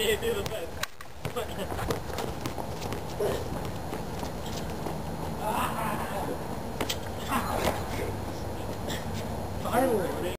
Yeah, do the best. ah. Ah. Finally.